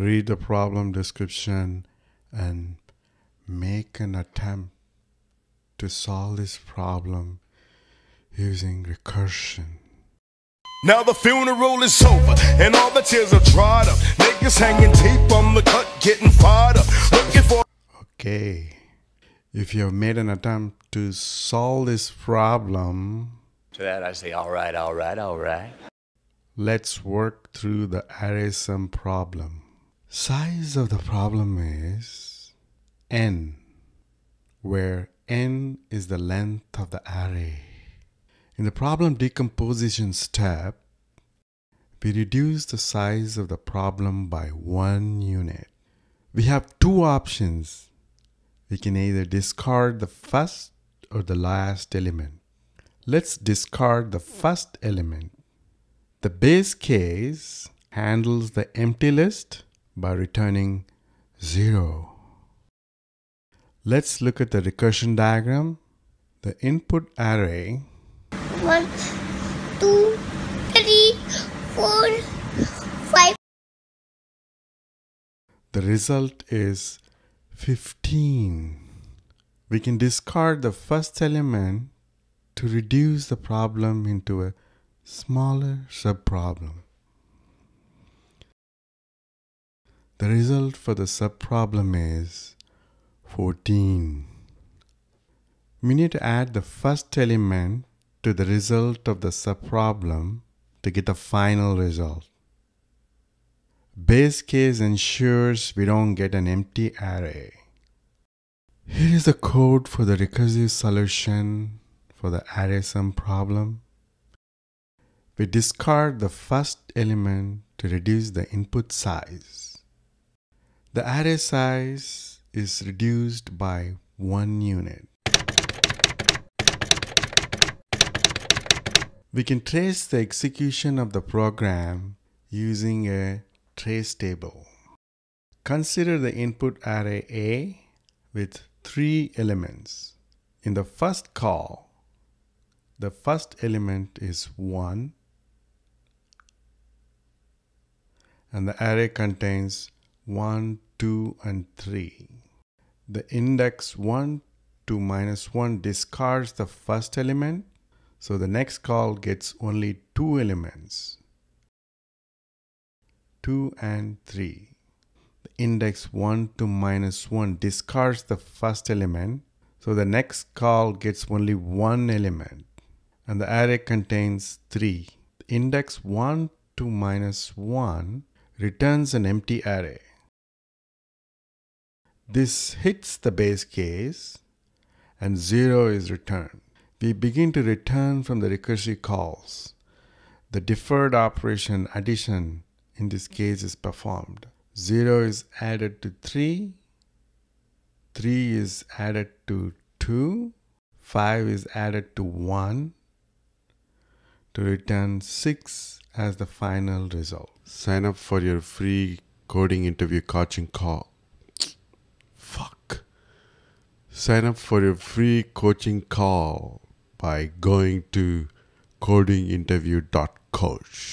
read the problem description and make an attempt to solve this problem using recursion. Now the funeral is over and all the tears are dried up. Niggas hanging deep on the cut, getting fired up. Looking for Okay, if you have made an attempt to solve this problem, To that I say, all right, all right, all right. let's work through the array sum problem. Size of the problem is n, where n is the length of the array. In the problem decomposition step, we reduce the size of the problem by one unit. We have two options. We can either discard the first or the last element. Let's discard the first element. The base case handles the empty list by returning 0. Let's look at the recursion diagram. The input array One, two, three, four, five. The result is 15. We can discard the first element to reduce the problem into a smaller subproblem. The result for the subproblem is 14. We need to add the first element to the result of the subproblem to get the final result. Base case ensures we don't get an empty array. Here is the code for the recursive solution for the array sum problem. We discard the first element to reduce the input size. The array size is reduced by one unit. We can trace the execution of the program using a trace table. Consider the input array A with three elements. In the first call, the first element is 1 and the array contains 1, 2 and 3. The index 1 to minus 1 discards the first element so the next call gets only two elements 2 and 3. The index 1 to minus 1 discards the first element, so the next call gets only one element, and the array contains 3. The index 1 to minus 1 returns an empty array. This hits the base case and 0 is returned. We begin to return from the recursive calls. The deferred operation addition in this case is performed. 0 is added to 3, 3 is added to 2, 5 is added to 1 to return 6 as the final result. Sign up for your free coding interview coaching call. Sign up for your free coaching call by going to codinginterview.coach.